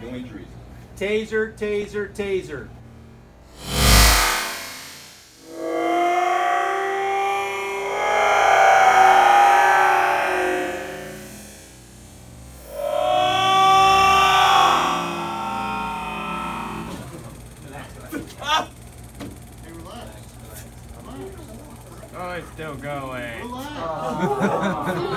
No injuries. Taser, taser, taser. Oh, it's still going.